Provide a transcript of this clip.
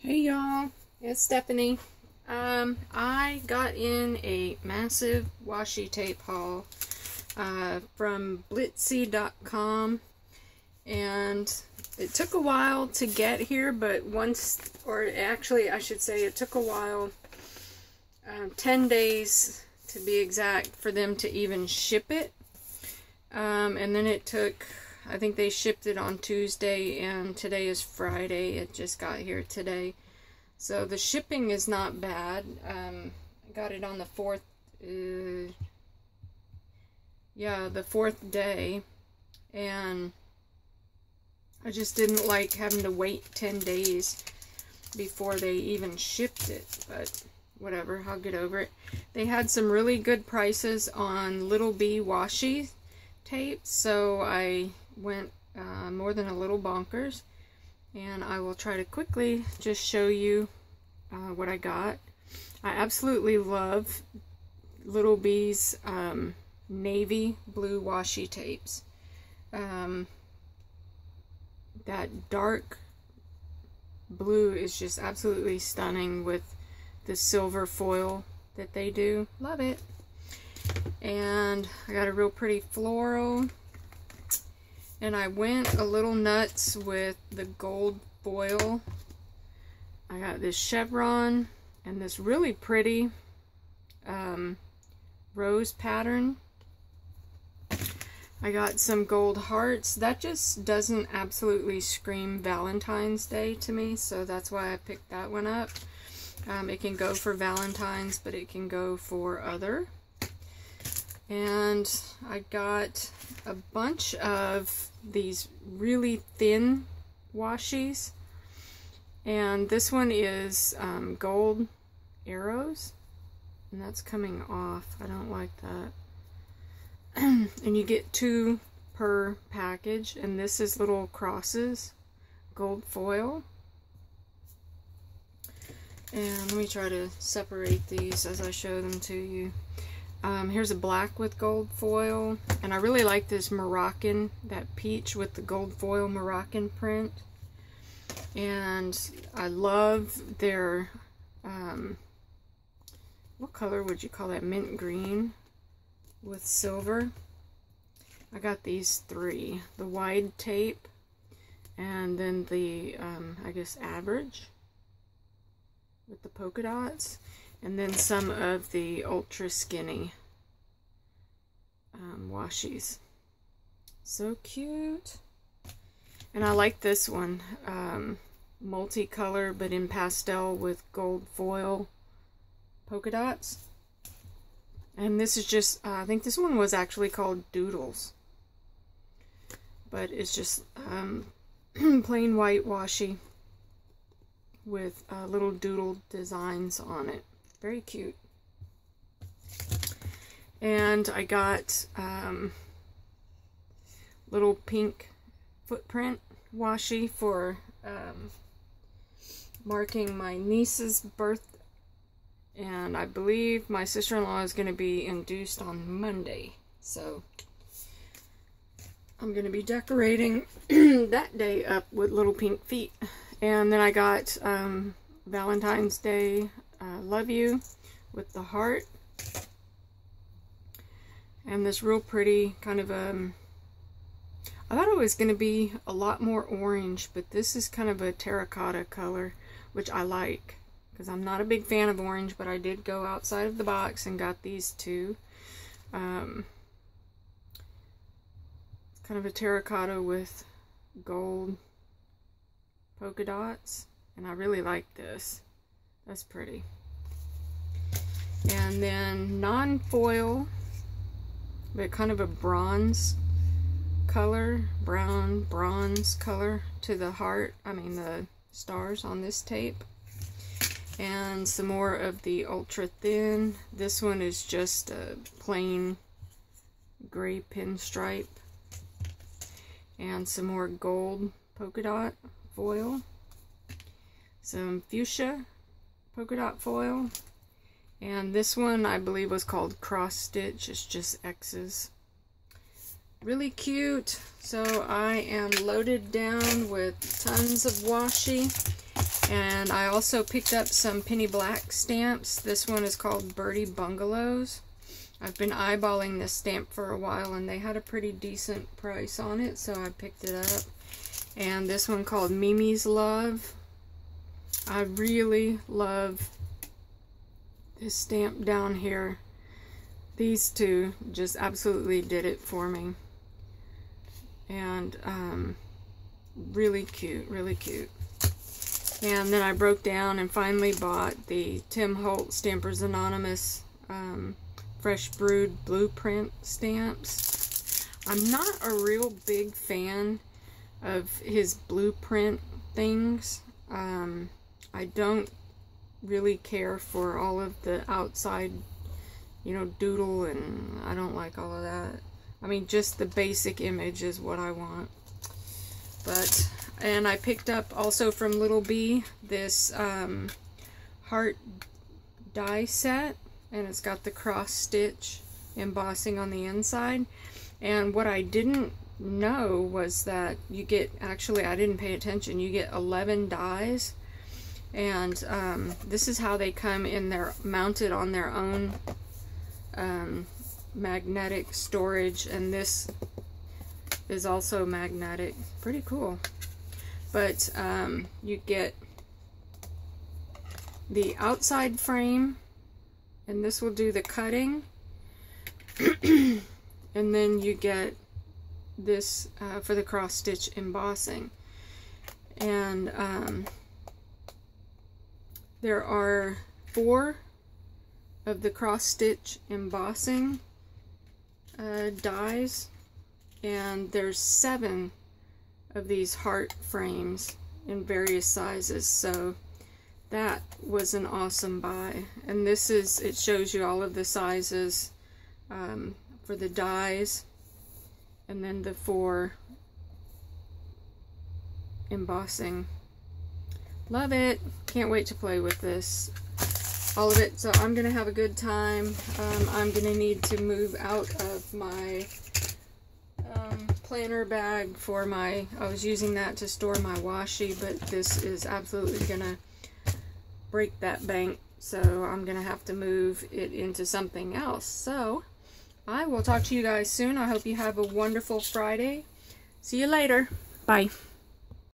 Hey y'all, it's Stephanie. Um, I got in a massive washi tape haul uh, from Blitsy.com and it took a while to get here, but once, or actually I should say it took a while, um, 10 days to be exact, for them to even ship it. Um, and then it took I think they shipped it on Tuesday and today is Friday. It just got here today. So the shipping is not bad. Um, I got it on the fourth, uh, yeah, the fourth day. And I just didn't like having to wait 10 days before they even shipped it. But whatever, I'll get over it. They had some really good prices on Little B washi tape. So I went uh, more than a little bonkers and I will try to quickly just show you uh, what I got. I absolutely love Little B's um, navy blue washi tapes. Um, that dark blue is just absolutely stunning with the silver foil that they do. Love it. And I got a real pretty floral and I went a little nuts with the gold foil. I got this chevron and this really pretty um, rose pattern. I got some gold hearts. That just doesn't absolutely scream Valentine's Day to me, so that's why I picked that one up. Um, it can go for Valentine's, but it can go for other. And I got a bunch of these really thin washies. And this one is um, gold arrows. And that's coming off. I don't like that. and you get two per package. And this is little crosses. Gold foil. And let me try to separate these as I show them to you. Um, here's a black with gold foil. And I really like this Moroccan, that peach with the gold foil Moroccan print. And I love their, um, what color would you call that? Mint green with silver. I got these three. The wide tape and then the, um, I guess, average with the polka dots. And then some of the ultra skinny um, washies. So cute. And I like this one. Um, multicolor, but in pastel with gold foil polka dots. And this is just, uh, I think this one was actually called Doodles. But it's just um, plain white washi with uh, little doodle designs on it. Very cute. And I got um, little pink footprint washi for um, marking my niece's birth. And I believe my sister-in-law is going to be induced on Monday. So I'm going to be decorating that day up with little pink feet. And then I got um, Valentine's Day Love You with the heart. And this real pretty kind of um I thought it was going to be a lot more orange, but this is kind of a terracotta color, which I like. Because I'm not a big fan of orange, but I did go outside of the box and got these two. Um, it's kind of a terracotta with gold polka dots. And I really like this. That's pretty. And then non-foil, but kind of a bronze color, brown bronze color to the heart, I mean the stars on this tape. And some more of the ultra thin. This one is just a plain gray pinstripe. And some more gold polka dot foil some fuchsia polka dot foil. And this one I believe was called cross stitch. It's just X's. Really cute. So I am loaded down with tons of washi. And I also picked up some Penny Black stamps. This one is called Birdie Bungalows. I've been eyeballing this stamp for a while and they had a pretty decent price on it, so I picked it up. And this one called Mimi's Love. I really love this stamp down here. These two just absolutely did it for me. And um, really cute, really cute. And then I broke down and finally bought the Tim Holtz Stampers Anonymous um, Fresh Brewed Blueprint stamps. I'm not a real big fan of his blueprint things. Um, I don't really care for all of the outside, you know, doodle and I don't like all of that. I mean, just the basic image is what I want. But, and I picked up also from Little B this um, heart die set. And it's got the cross stitch embossing on the inside. And what I didn't know was that you get, actually I didn't pay attention, you get 11 dies. And um, this is how they come in they're mounted on their own um, magnetic storage. And this is also magnetic. Pretty cool. But um, you get the outside frame and this will do the cutting. and then you get this uh, for the cross stitch embossing. And um, there are four of the cross stitch embossing uh, dies and there's seven of these heart frames in various sizes so that was an awesome buy. And this is it shows you all of the sizes um, for the dies and then the four embossing love it. Can't wait to play with this. All of it. So I'm gonna have a good time. Um, I'm gonna need to move out of my um, planner bag for my I was using that to store my washi but this is absolutely gonna break that bank. So I'm gonna have to move it into something else. So I will talk to you guys soon. I hope you have a wonderful Friday. See you later. Bye